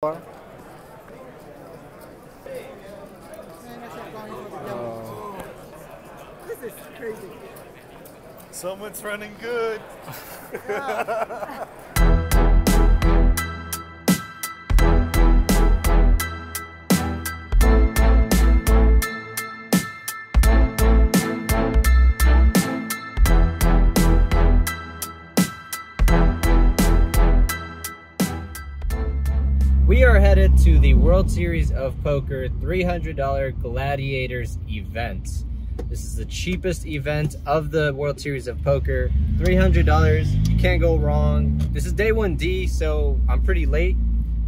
far? This is crazy. Someone's running good. We are headed to the World Series of Poker $300 Gladiators event. This is the cheapest event of the World Series of Poker. $300, you can't go wrong. This is day 1D, so I'm pretty late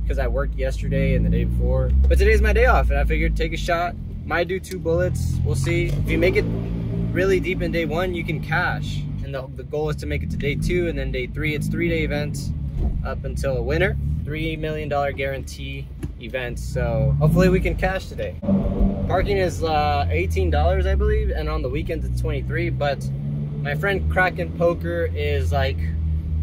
because I worked yesterday and the day before. But today's my day off and I figured take a shot. Might do two bullets, we'll see. If you make it really deep in day one, you can cash. And the, the goal is to make it to day two and then day three. It's three day events up until a winner. $3 million guarantee event. So hopefully we can cash today. Parking is uh, $18, I believe, and on the weekends it's 23. But my friend Kraken Poker is like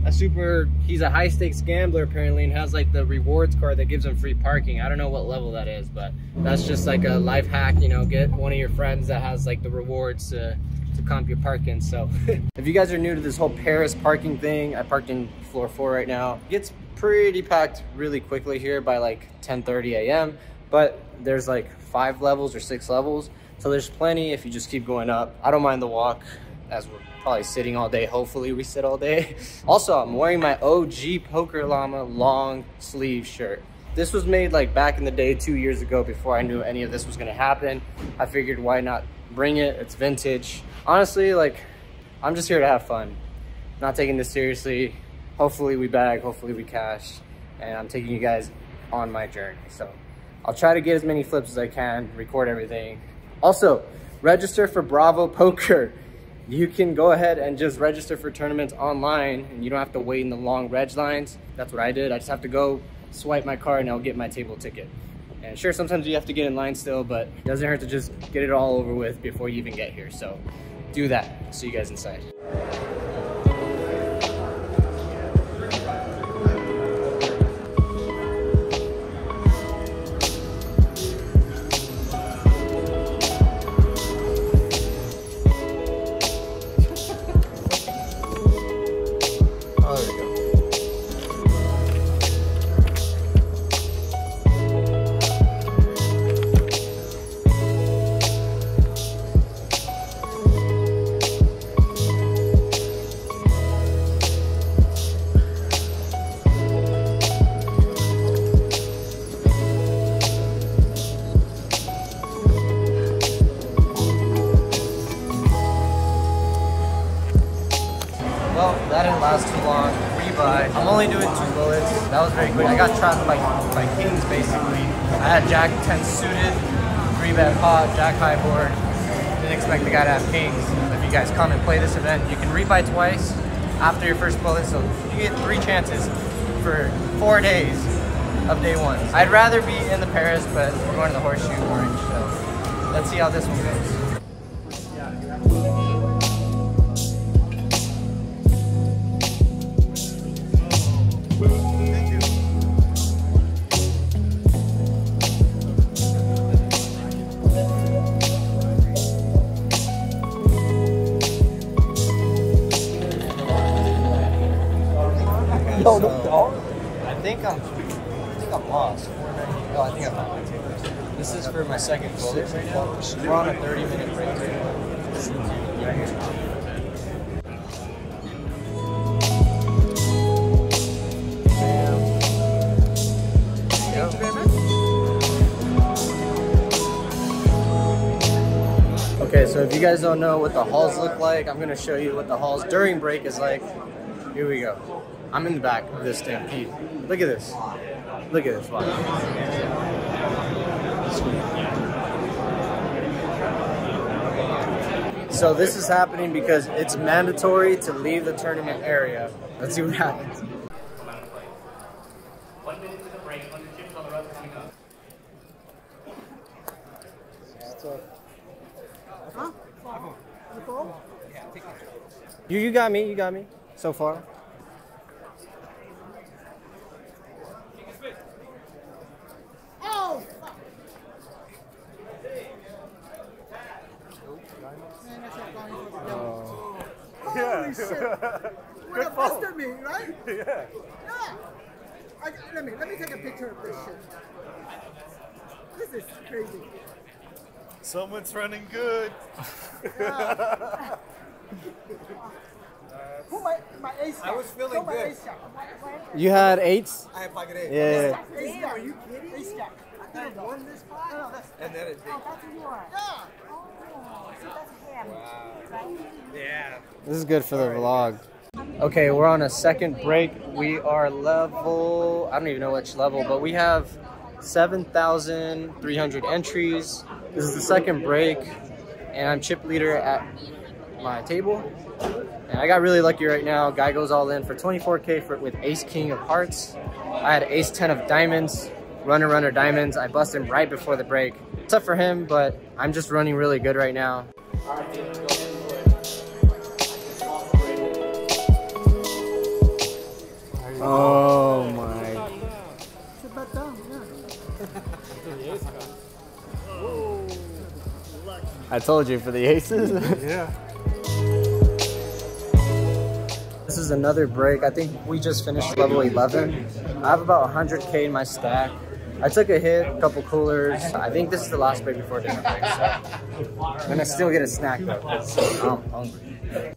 a super, he's a high stakes gambler apparently and has like the rewards card that gives him free parking. I don't know what level that is, but that's just like a life hack, you know, get one of your friends that has like the rewards to, to comp your parking. So if you guys are new to this whole Paris parking thing, I parked in floor four right now. It gets pretty packed really quickly here by like 10:30 a.m. But there's like five levels or six levels, so there's plenty if you just keep going up. I don't mind the walk as we're probably sitting all day. Hopefully we sit all day. Also, I'm wearing my OG Poker Llama long sleeve shirt. This was made like back in the day, two years ago, before I knew any of this was gonna happen. I figured why not bring it, it's vintage. Honestly, like, I'm just here to have fun. Not taking this seriously. Hopefully we bag, hopefully we cash, and I'm taking you guys on my journey. So I'll try to get as many flips as I can, record everything. Also, register for Bravo Poker. You can go ahead and just register for tournaments online and you don't have to wait in the long reg lines. That's what I did. I just have to go swipe my card and I'll get my table ticket. And sure, sometimes you have to get in line still, but it doesn't hurt to just get it all over with before you even get here. So do that. See you guys inside. Only doing two bullets. That was very quick. I got trapped by, by kings, basically. I had jack 10 suited, 3 bet pot, jack high board. Didn't expect the guy to have kings. If you guys come and play this event, you can rebuy twice after your first bullet, so you get three chances for four days of day one. I'd rather be in the Paris, but we're going to the Horseshoe Orange, so let's see how this one goes. Oh, no dog. I think I'm, I think I'm lost. 490. Oh, I think I found my. This is for my second bullet right now. We're on a 30 minute break right now. Thank you very much. Okay, so if you guys don't know what the halls look like, I'm gonna show you what the halls during break is like. Here we go. I'm in the back of this stampede. Look at this. Look at this. So this is happening because it's mandatory to leave the tournament area. Let's see what happens. One minute to the break, 100 chips on the road coming up. Huh? You you got me. You got me so far. Oh. Yeah. Holy shit! Would have busted me, right? Yeah. Yeah. I, let me let me take a picture of this shit. This is crazy. Someone's running good. Yeah. Who my, my ace I was feeling Who good. You had eights? I had pocket eight. Yeah. yeah. Are you kidding me? Ace I thought I won this pot. And then it. Oh, that's what you are. Yeah. Yeah. This is good for the vlog. Okay, we're on a second break. We are level, I don't even know which level, but we have 7,300 entries. This is the second break, and I'm chip leader at my table. And I got really lucky right now. Guy goes all in for 24K for, with ace king of hearts. I had ace 10 of diamonds, runner runner diamonds. I busted him right before the break. Tough for him, but I'm just running really good right now. Oh my. Sit back down. Yeah. I told you for the aces. Yeah. this is another break. I think we just finished level 11. I have about 100k in my stack. I took a hit, a couple coolers. I think this is the last break before dinner break, so I'm gonna still get a snack though. I'm hungry.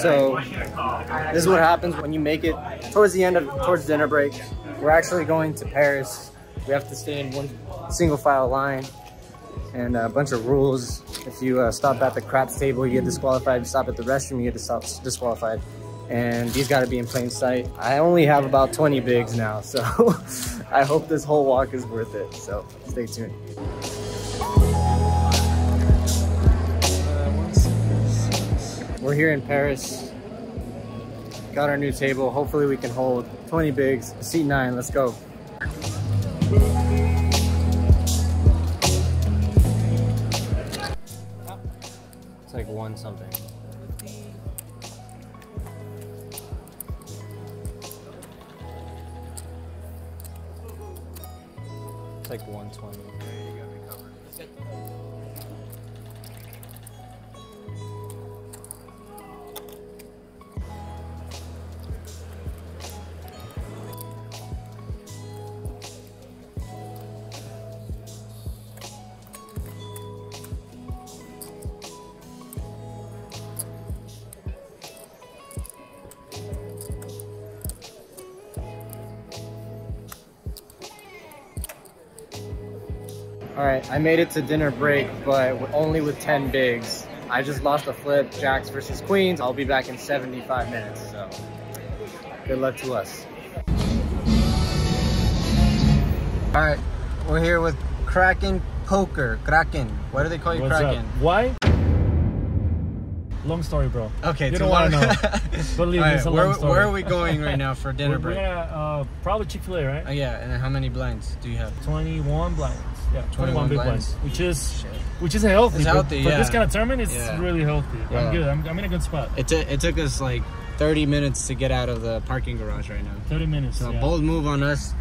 So this is what happens when you make it towards the end of towards dinner break. We're actually going to Paris. We have to stay in one single file line and a bunch of rules. If you uh, stop at the craps table, you get disqualified. If you stop at the restroom, you get dis- disqualified. And these got to be in plain sight. I only have about 20 bigs now, so I hope this whole walk is worth it. So stay tuned. We're here in Paris. Got our new table. Hopefully we can hold 20 bigs. Seat nine, let's go. It's like one something. Like 120. All right, I made it to dinner break, but only with 10 bigs. I just lost a flip, Jacks versus Queens. I'll be back in 75 minutes, so good luck to us. All right, we're here with Kraken Poker. Kraken, why do they call you, What's Kraken? up? Why? Long story, bro. Okay, you don't want to know. Believe All me, it's a where, long story. where are we going right now for dinner We're, break? we're gonna uh, probably Chick Fil A, right? Oh, yeah, and how many blinds do you have? 21 blinds. Yeah, 21 21, big blinds. blinds, which is Shit. which is healthy. It's healthy, For yeah. this kind of tournament, it's Yeah. really healthy. Yeah. I'm good. I'm, I'm in a good spot. It, it took us like 30 minutes to get out of the parking garage right now. 30 minutes. So bold move on us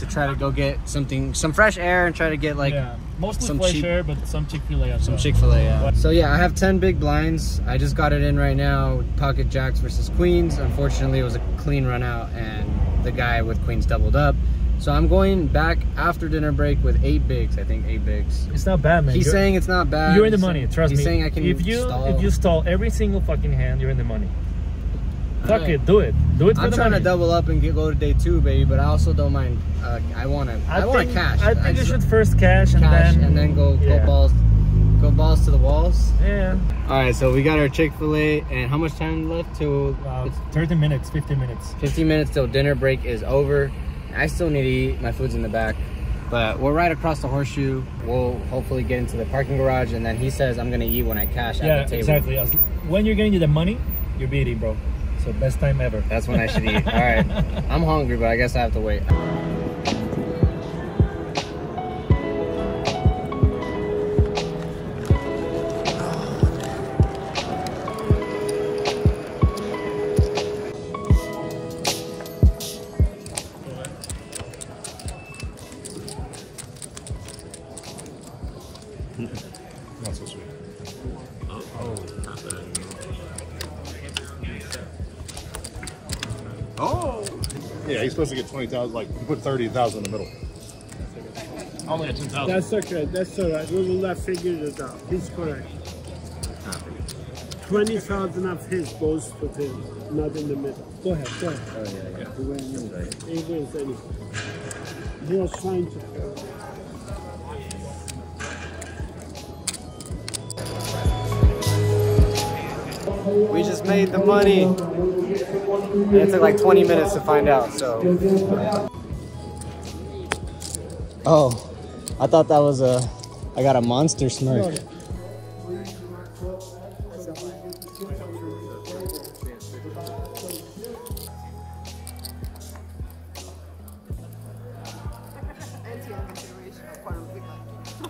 to try to go get something, some fresh air and try to get like yeah. Mostly some fresh cheap- air, but some Chick Fil A some well. Chick-fil-A. Yeah. So yeah, I have 10 big blinds. I just got it in right now. Pocket jacks versus queens. Unfortunately, it was a clean run out and the guy with queens doubled up. So I'm going back after dinner break with eight bigs. I think eight bigs. It's not bad, man. He's You're- saying it's not bad. You're in the money. Trust he's me. He's saying I can if you stall. if you stall every single fucking hand, you're in the money. Fuck Alright. it, do it. Do it for I'm the trying money. to double up and get, go to day two, baby. But I also don't mind. Uh, I want to. I, want to think- cash. I think you should first cash and cash then and then go yeah. go balls, go balls to the walls. Yeah. All right, so we got our Chick Fil A, and how much time left To Uh, it's 30 minutes, 15 minutes. 15 minutes till dinner break is over. I still need to eat. My food's in the back, but we're right across the horseshoe. We'll hopefully get into the parking garage, and then he says I'm gonna eat when I cash Yeah, at the table. exactly. As, when you're getting the money, you're beating, bro. So best time ever. That's when I should eat. All right, I'm hungry, but I guess I have to wait. Oh. Yeah, he's supposed to get twenty thousand. Like you put thirty thousand in the middle. Only a 10,000. That's okay. That's all right. We will have figured it out. He's correct. Twenty thousand of his goes to him, not in the middle. Go ahead. Go ahead. Oh, yeah, yeah. He wins anything. He was trying to. We just made the money. And it took like 20 minutes to find out, so. Oh, I thought that was a. I got a monster smirk.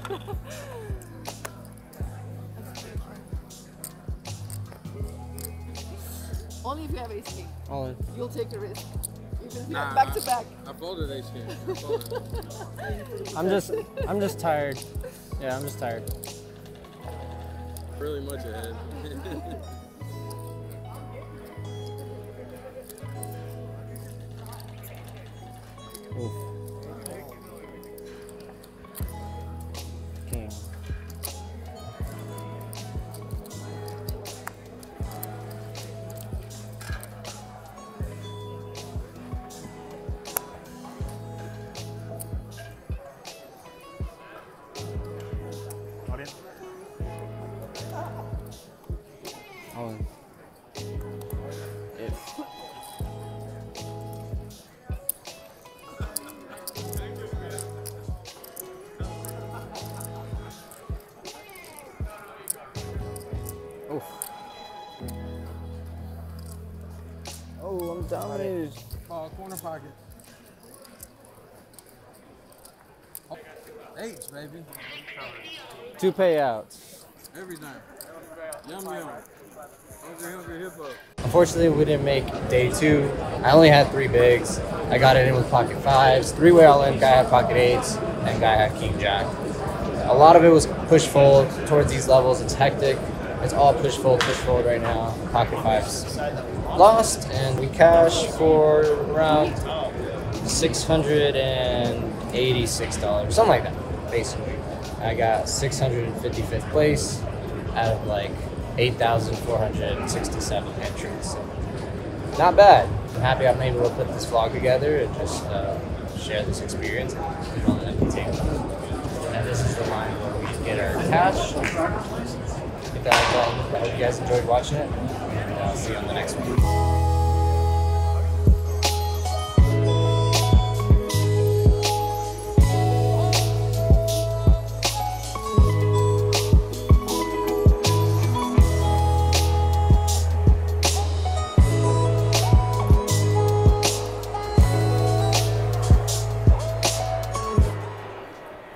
Only if you have AC. All in. You'll take the risk. Even if you have back to back. I folded ace king. I folded. I'm just, I'm just tired. Yeah, I'm just tired. really much ahead. Oof. All in. If. Oof. Oh, I'm dominated. Oh, corner pocket. Oh, H, baby. Two payouts. Everything. Yum yum. Unfortunately, we didn't make day two. I only had three bigs. I got it in with pocket fives, three way all in. Guy had pocket eights, and guy had king jack. A lot of it was push fold towards these levels. It's hectic. It's all push fold, push fold right now. Pocket fives lost, and we cashed for around six hundred and eighty-six dollars, something like that, basically. I got six hundred and fifty-fifth place out of like eight thousand four hundred and sixty-seven entries. So not bad. I'm happy I'm able to put this vlog together and just uh, share this experience and on. And this is the line where we get our cash. That, I hope you guys enjoyed watching it, and I'll see you on the next one.